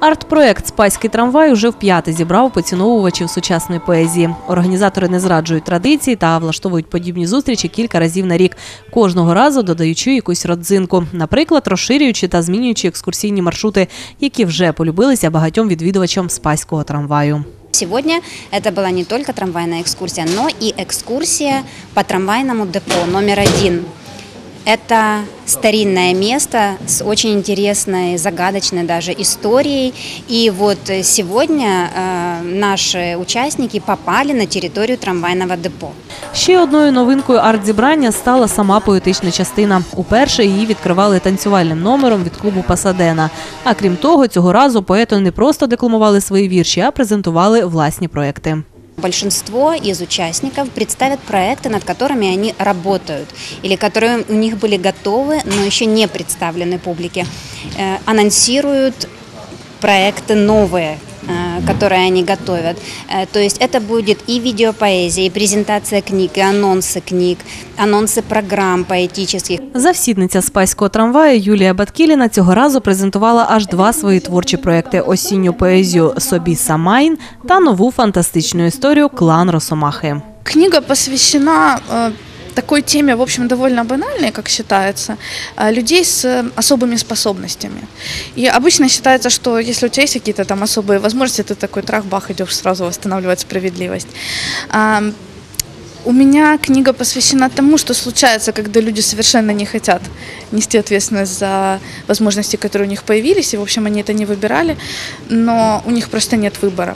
Арт-проект Спаський трамвай уже вп'яте зібрав поціновувачів сучасної поезії. Організатори не зраджують традиції та влаштовують подібні зустрічі кілька разів на рік, кожного разу додаючи якусь родзинку, наприклад, розширюючи та змінюючи екскурсійні маршрути, які вже полюбилися багатьом відвідувачам спаського трамваю. Сегодня это была не только трамвайная экскурсия, но и экскурсия по трамвайному депо номер один. Это старинное место с очень интересной, загадочной даже историей. И вот сегодня э, наши участники попали на территорию трамвайного депо. Ще одною новинкою арт-зібрання стала сама поетична частина. Уперше її відкривали танцювальним номером від клубу Пасадена. А крім того, цього разу поети не просто декламували свої вірші, а презентували власні проекти. Большинство из участников представят проекты, над которыми они работают, или которые у них были готовы, но еще не представлены публике. Э, Анонсируют проекты новые, которые они готовят. Э, То есть это будет и видеопоэзия, и презентация книг, и анонсы книг, анонсы программ поэтических. Завсідниця спайського трамваю Юлія Баткіліна цього разу презентувала аж два свої творчі проекти: осінню поезію Собі Самайн та нову фантастичну історію Клан Росомахи. Книга посвящена э, такой теме, в общем, довольно банальной, как считается, э, людей с э, особыми способностями. И обычно считается, что если у тебя есть какие-то там особые возможности, ты такой трах-бах идешь сразу восстанавливать справедливость. А, у меня книга посвящена тому, что случается, когда люди совершенно не хотят нести ответственность за возможности, которые у них появились, и, в общем, они это не выбирали, но у них просто нет выбора.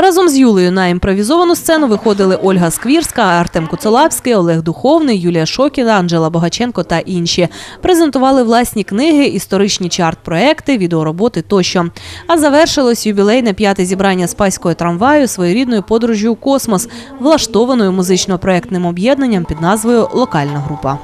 Разом з Юлею на імпровізовану сцену виходили Ольга Сквірська, Артем Куцелапський, Олег Духовний, Юлія Шокіна, Анжела Богаченко та інші. Презентували власні книги, історичні чарт-проекти, відеороботи тощо. А завершилось ювілейне п'яте зібрання спаського трамваю своєрідною подорожжю у космос, влаштованою музично-проектним об'єднанням під назвою Локальна група.